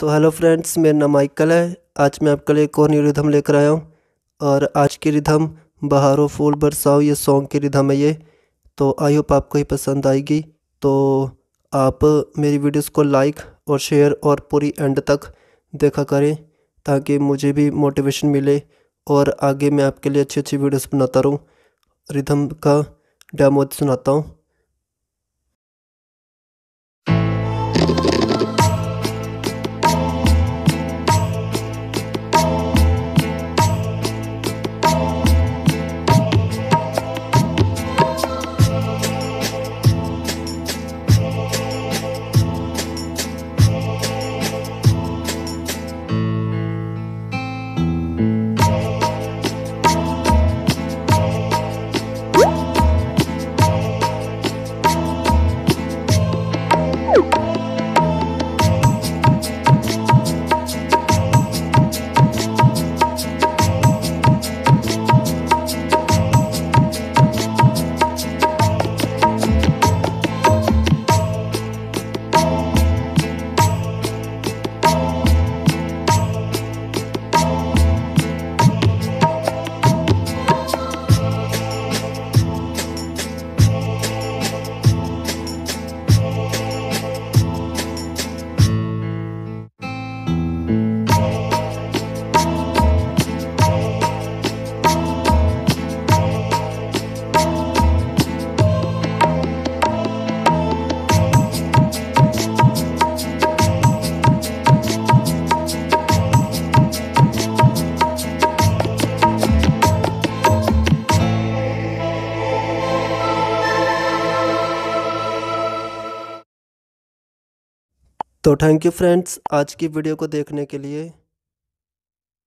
तो hello friends मेरा नाम माइकल है। आज मैं आपके लिए एक और न्यू रिधम लेकर आया हूँ। और आज की रिधम बहारो फूल बरसाओ ये सॉन्ग की रिधम है ये। तो आई होप आपको ही पसंद आएगी। तो आप मेरी वीडियोस को लाइक और शेयर और पूरी एंड तक देखा करें ताकि मुझे भी मोटिवेशन मिले और आगे मैं आपके लिए अच्छी अच्छी वीडियोस बनाता रहूँ। रिधम का डेमो सुनाता हूँ। तो थैंक यू फ्रेंड्स आज की वीडियो को देखने के लिए